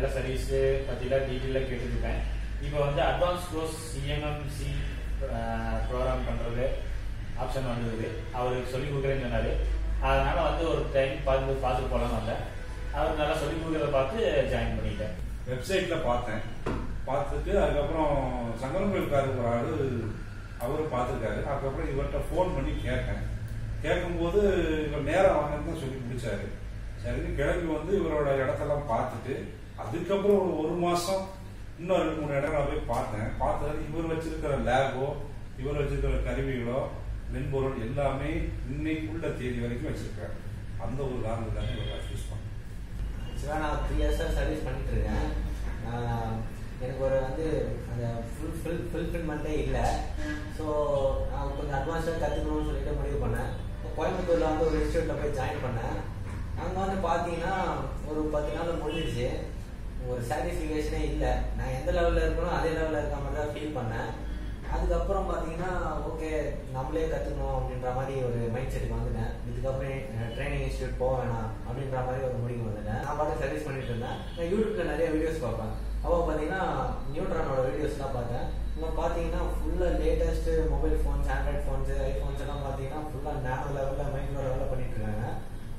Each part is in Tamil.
நல்ல சர்வீஸ் பற்றிலாம் டீட்டெயிலாக கேட்டுருப்பேன் இப்போ வந்து அட்வான்ஸ் கோர்ஸ் சிஎம்எம்சி ப்ரோக்ராம் பண்ணுறது ஆப்ஷன் வந்தது. அவருக்கு சொல்லி கொடுக்குறேன்னு சொன்னார். அதனால் வந்து ஒரு டைம் பார்த்து பார்த்து போகலாம் வந்தேன். அவர் நல்லா சொல்லி கொடுக்குறத பார்த்து ஜாயின் பண்ணிட்டேன். வெப்சைட்டில் பார்த்தேன். பார்த்துட்டு அதுக்கப்புறம் சங்கரங்கோயில்காரர் ஒரு ஆள் அவரும் பார்த்துருக்காரு. அதுக்கப்புறம் இவர்கிட்ட ஃபோன் பண்ணி கேட்டேன். கேட்கும்போது இவர் நேரம் வாங்கன்னு தான் சொல்லி முடிச்சாரு. சரி கிழக்கு வந்து இவரோட இடத்தெல்லாம் பார்த்துட்டு அதுக்கப்புறம் ஒரு ஒரு மாசம் இன்னும் ரெண்டு மூணு இடம் நான் போய் பார்த்தேன். பார்த்தது இவர் வச்சிருக்கிற லேபோ இவர் வச்சிருக்கிற கருவிகளோ மென்பொருள் எல்லாமே இன்னைக்குள்ள தேதி வரைக்கும் வச்சிருக்காரு. அந்த ஒரு காரணத்துக்காக இவர் சூஸ் பண்ணேன். ஆக்சுவலாக நான் த்ரீ இயர்ஸாக சர்வீஸ் பண்ணிட்டு இருக்கேன். எனக்கு ஒரு வந்து அந்த ஃபுல் ஃபில் ஃபில்ஃபில்மெண்ட்டே இல்லை. ஸோ நான் கொஞ்சம் அட்வான்ஸாக கற்றுக்கணும்னு சொல்லிட்டு முடிவு பண்ணேன். கோயம்புத்தூரில் வந்து ஒரு இன்ஸ்டியூட்டில் போய் ஜாயின் பண்ணேன். அங்கே வந்து பார்த்தீங்கன்னா ஒரு பத்து நாள் முடிஞ்சிடுச்சு ஒரு சாட்டிஸ்ஃபிகேஷனே இல்லை. நான் எந்த லெவலில் இருக்கணும் அதே லெவலில் இருக்க மாதிரி தான் ஃபீல் பண்ணேன். அதுக்கப்புறம் பார்த்தீங்கன்னா ஓகே நம்மளே கற்றுக்கணும் அப்படின்ற மாதிரி ஒரு மைண்ட் செட்டுக்கு வந்துட்டேன். இதுக்கப்புறம் ட்ரைனிங் இன்ஸ்டியூட் போக வேணாம் அப்படின்ற மாதிரி ஒரு முடிவு வந்துட்டேன். நான் பார்த்து சர்வீஸ் பண்ணிட்டு இருந்தேன். நான் யூடியூப்ல நிறைய வீடியோஸ் பார்ப்பேன். அப்போ பார்த்தீங்கன்னா நியூட்ரானோட வீடியோஸ்லாம் பார்த்தேன். இங்கே பார்த்தீங்கன்னா ஃபுல்லாக latest mobile phones android phones iPhones எல்லாம் பார்த்தீங்கன்னா ஃபுல்லாக நேனோ லெவல் மைக்ரோ லெவலில் பண்ணிட்டு இருக்காங்க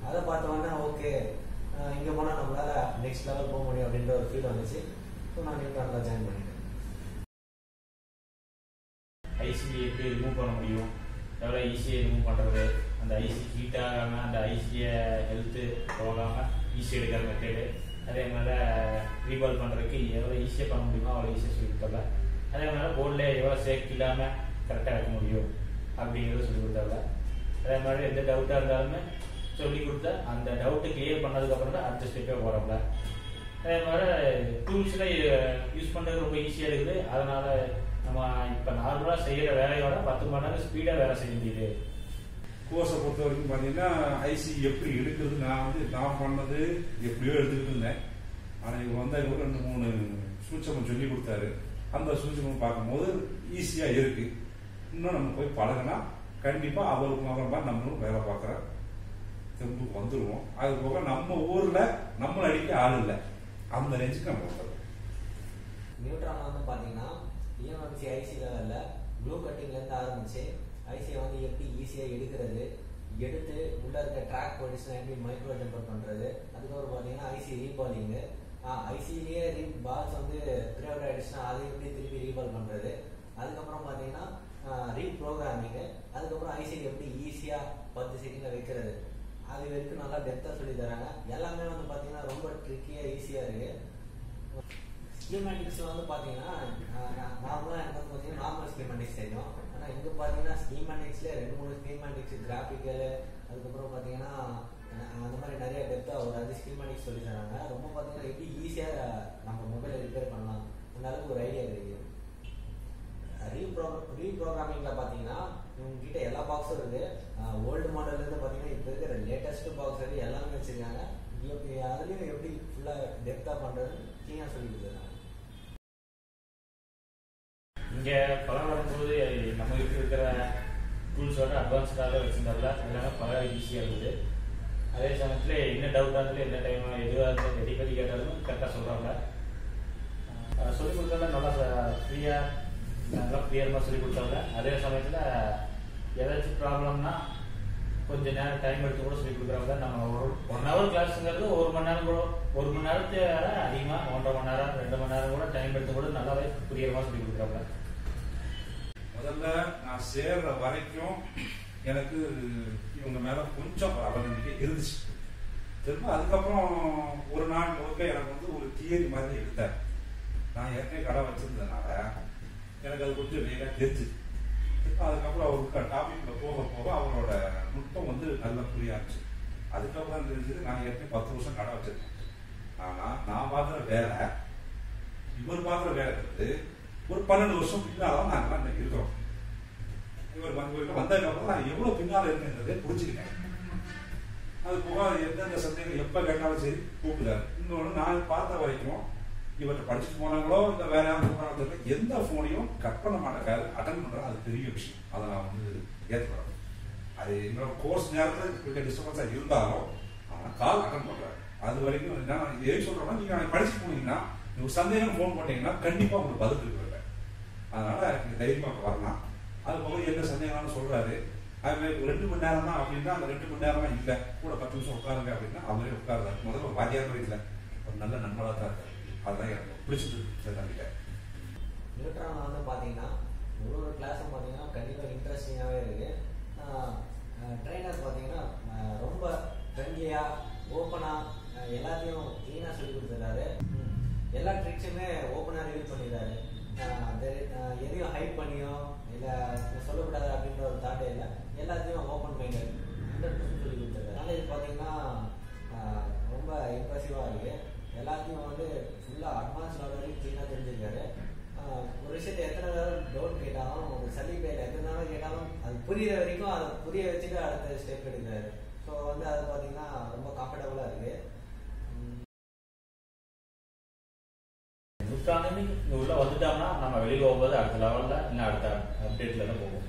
அதை பார்த்தோன்னே ஓகே இங்கே போனால் நம்மளால நெக்ஸ்ட் லெவல் போக முடியும் அப்படின்ற ஒரு ஃபீல் வந்துச்சு. ஸோ நான் நியூட்ரானில் ஜாயின் பண்ணிட்டேன் ஐசி எப்படி ரிமூவ் பண்ண முடியும். எவ்வளோ ஈஸியாக ரிமூவ் பண்ணுறது அந்த ஐசி ஹீட் ஆகாமல் அந்த ஐசியை ஹெல்த்து போகாமல் ஈஸி எடுக்கிற மெத்தேடு அதே மாதிரி ரீபால் பண்ணுறதுக்கு எவ்வளோ ஈஸியாக பண்ண முடியுமோ அவ்வளோ ஈஸியாக சொல்லி கொடுத்தாங்க. அதே மாதிரி போர்டில் எவ்வளோ சேஃப்டி இல்லாமல் கரெக்டாக இருக்க முடியும் அப்படிங்கிறத சொல்லி கொடுத்தாங்க. அதே மாதிரி எந்த டவுட்டாக இருந்தாலுமே சொல்லி கொடுத்த அந்த டவுட்டு கிளியர் பண்ணதுக்கப்புறம் தான் அடுத்த ஸ்டெப்பே போகிறோம்ல அதே மாதிரி டூல்ஸ்லாம் யூஸ் பண்ணுறது ரொம்ப ஈஸியாக இருக்குது. அதனால நம்ம இப்போ நார்மலாக செய்கிற வேலையோட பத்து மணி நேரம் ஸ்பீடாக வேலை செய்ய முடியுது கோர்ஸை பொறுத்த வரைக்கும் பார்த்தீங்கன்னா ஐசி எப்படி எடுக்கிறது நான் வந்து நான் பண்ணது எப்படியோ எடுத்துக்கிட்டு இருந்தேன். ஆனால் இவர் வந்தால் இவர் ரெண்டு மூணு சூட்சமம் சொல்லி கொடுத்தாரு. அந்த சூட்சமம் பார்க்கும்போது ஈஸியாக இருக்குது இன்னும் நம்ம போய் பழகினா கண்டிப்பாக அவருக்கு மகன் மாதிரி நம்மளும் வேலை பார்க்குறேன் தெம்புக்கு வந்துடுவோம் அது போக நம்ம ஊரில் நம்மளை அடிக்க ஆள் இல்லை. அந்த ரேஞ்சுக்கு நம்ம வந்துடுவோம் நியூட்ரான் வந்து பார்த்தீங்கன்னா E M M C IC லெவலில் ப்ளூ கட்டிங்லேருந்து ஆரம்பிச்சு ஐசியை வந்து எப்படி ஈஸியாக எடுக்கிறது எடுத்து உள்ள இருக்க ட்ராக் பொசிஷன் எப்படி மைக்ரோ டெம்பர் பண்ணுறது அதுக்கப்புறம் பார்த்தீங்கன்னா ஐசி ரீபாலிங்கு ஐசிலேயே ரீ பால்ஸ் வந்து த்ரீ ஆயிடுச்சுன்னா அதை எப்படி திருப்பி ரீபால் பண்ணுறது அதுக்கப்புறம் பார்த்தீங்கன்னா ரீப்ரோக்ராமிங்கு அதுக்கப்புறம் ஐசி எப்படி ஈஸியாக பத்து செகண்டில் வைக்கிறது. அது வரைக்கும் நல்லா டெப்த்தாக சொல்லி தராங்க. எல்லாமே வந்து பார்த்தீங்கன்னா ரொம்ப ட்ரிக்கியாக ஈஸியாக இருக்குது ஸ்கீமேட்டிக்ஸ் வந்து பார்த்தீங்கன்னா நார்மலாக எனக்கு வந்து பார்த்தீங்கன்னா நார்மல் ஸ்கீமேட்டிக்ஸ் தெரியும். ஆனால் இங்கே பார்த்தீங்கன்னா ஸ்கீமேட்டிக்ஸ்லேயே ரெண்டு மூணு ஸ்கீமேட்டிக்ஸ் கிராஃபிக்கல் அதுக்கப்புறம் பார்த்தீங்கன்னா அந்த மாதிரி நிறைய டெப்த்தாக ஒரு அது ஸ்கீமேட்டிக்ஸ் சொல்லி தராங்க. ரொம்ப பார்த்தீங்கன்னா எப்படி ஈஸியாக நம்ம மொபைலை ரிப்பேர் பண்ணலாம். அந்த அளவுக்கு ஒரு ஐடியா கிடைக்குது. ரீப்ரோ ரீப்ரோக்ராமிங்கில் பார்த்தீங்கன்னா உங்ககிட்ட எல்லா பாக்ஸும் இருக்குது ஓல்டு மாடல்லேருந்து பாத்தீங்கன்னா இப்போ இருக்கிற லேட்டஸ்ட் பாக்ஸ் வரைக்கும் எல்லாமே வச்சுருக்காங்க. அதுலயும் எப்படி ஃபுல்லாக டெப்தா பண்ணுறதுன்னு கிளீனாக சொல்லி கொடுத்துருக்காங்க. இங்கே பழம் வரும்போது நம்ம கிட்ட இருக்கிற டூல்ஸோட அட்வான்ஸ்டாக வச்சிருந்தால எல்லாமே பழக ஈஸியாக இருக்குது அதே சமயத்தில் என்ன டவுட்டாக இருந்தாலும் என்ன டைம் எதுவாக இருந்தாலும் ரெடி பண்ணி கேட்டாலும் கரெக்டாக சொல்கிறாங்க சொல்லிக் கொடுத்தாலும் நல்லா ஃப்ரீயாக நல்லா கிளியரமாக சொல்லி கொடுத்தாங்க அதே சமயத்தில் ஏதாச்சும் ப்ராப்ளம்னா கொஞ்ச நேரம் டைம் எடுத்து கூட சொல்லி கொடுக்குறாங்க நம்ம ஒரு ஒன் ஹவர் கிளாஸுங்கிறது ஒரு மணி நேரம் கூட ஒரு மணி நேரத்தை வேற அதிகமாக ஒன்றரை மணி நேரம் ரெண்டு மணி நேரம் கூட டைம் எடுத்து கூட நல்லாவே புரியமாக சொல்லி கொடுக்குறாங்க முதல்ல நான் சேர்ற வரைக்கும் எனக்கு இவங்க மேல கொஞ்சம் அவநம்பிக்கை இருந்துச்சு. திரும்ப அதுக்கப்புறம் ஒரு நாள் முழுக்க எனக்கு வந்து ஒரு தியரி மாதிரி எடுத்தேன் நான் ஏற்கனவே கடை வச்சிருந்ததுனால எனக்கு அது கொஞ்சம் வேகா தெரிஞ்சு அதுக்கப்புறம் அவருக்கு டாபிக்ல போக போக அவரோட நுட்பம் வந்து நல்லா புரியாச்சு அதுக்கப்புறம் தெரிஞ்சது நான் ஏற்கனவே பத்து வருஷம் கடை வச்சிருக்கேன். ஆனா நான் பாக்குற வேலை இவர் பாக்குற வேலை வந்து ஒரு பன்னெண்டு வருஷம் பின்னால நாங்களாம் இன்னைக்கு இருக்கிறோம். இவர் வந்து இவருக்கு வந்ததுக்கப்புறம் நான் எவ்வளவு பின்னால இருந்தேன்றதே புரிஞ்சுக்கிட்டேன். அது போக எந்தெந்த சந்தேகம் எப்ப கேட்டாலும் சரி கூப்பிடுறாரு. இன்னொன்று நான் பார்த்த வரைக்கும் இவர்கிட்ட படிச்சுட்டு போனாங்களோ இல்லை வேற யாரும் போனாங்களோ எந்த ஃபோனையும் கட் பண்ண மாட்டேங்காரு அட்டன் பண்றது அது பெரிய விஷயம். அதை நான் வந்து ஏற்றுக்கிறேன் அது என்னோட கோர்ஸ் நேரத்தில் கொஞ்சம் டிஸ்டர்பன்ஸாக இருந்தாலும் ஆனால் கால் அட்டன் பண்றாரு. அது வரைக்கும் என்ன இது எதுக்கு நீங்கள் நீங்க நாளைக்கு படிச்சுட்டு போனீங்கன்னா நீங்க சந்தேகம் ஃபோன் பண்ணீங்கன்னா கண்டிப்பா உங்களுக்கு பதில் இருக்கிறது அதனால நீங்க தைரியமாக வரலாம். அது போக என்ன சந்தேகம்னு சொல்றாரு. அது மாதிரி ஒரு ரெண்டு மணி நேரம் தான் அப்படின்னா அந்த ரெண்டு மணி நேரமா இல்லை. கூட பத்து நிமிஷம் உட்காருங்க அப்படின்னா அவரே உட்காருறாரு. முதல்ல வாரியாகவே இல்லை ஒரு நல்ல நண்பராக தான் இருக்காரு. அதுதான் எனக்கு பிடிச்சது சேதாங்கிட்ட நியூட்ரான் வந்து பார்த்தீங்கன்னா ஒரு ஒரு கிளாஸும் பார்த்தீங்கன்னா கண்டிப்பாக இன்ட்ரெஸ்டிங்காகவே இருக்கு. ட்ரைனர் பார்த்தீங்கன்னா ஆஹ் ரொம்ப ஃப்ரெண்ட்லியாக ஓப்பனாக எல்லாத்தையும் க்ளீனாக சொல்லி கொடுத்துருக்காரு. எல்லா ட்ரிக்ஸுமே ஓப்பனாக ரிவீல் புரியுற வரைக்கும் அதை புரிய வச்சுட்டு அடுத்த ஸ்டெப் எடுக்கிறாரு. ஸோ வந்து அது பார்த்தீங்கன்னா ரொம்ப கம்ஃபர்டபுளாக இருக்கு. நூற்றாண்டு இங்க உள்ள வந்துட்டோம்னா நம்ம வெளியே போகும்போது அடுத்த லெவல்ல இன்னும் அடுத்த அப்டேட்ல தான் போகும்.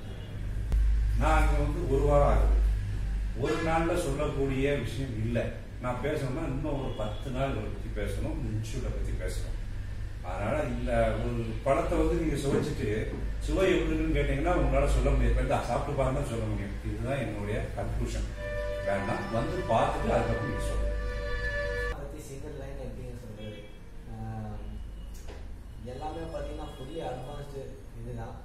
நான் அங்கே வந்து ஒரு வாரம் ஆகுது. ஒரு நாளில் சொல்லக்கூடிய விஷயம் இல்லை. நான் பேசணும்னா இன்னும் ஒரு பத்து நாள் பற்றி பேசணும் இன்ஸ்டியூட்டை பற்றி பேசணும். அதனால இந்த ஒரு பழத்தை வந்து நீங்க சுவைச்சிட்டு சுவை எப்படி இருக்குன்னு கேட்டிங்கன்னா உங்களால சொல்ல முடியாது. இந்த சாப்பிட்டு பாருங்க சொல்ல முடியும். இதுதான் என்னுடைய கன்க்ளூஷன் வேண்டாம். வந்து பார்த்துட்டு அதுக்கப்புறம் நீங்க சொல்லுங்க. அதை எப்படின்னு ஆஹ் எல்லாமே பார்த்தீங்கன்னா ஃபுல்லி அட்வான்ஸ்டு இதுதான்.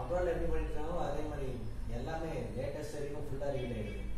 அப்ராட் எப்படி பண்ணிட்டு அதே மாதிரி எல்லாமே லேட்டஸ்ட் வரைக்கும் ஃபுல்லாக ரீட் ஆகிடுது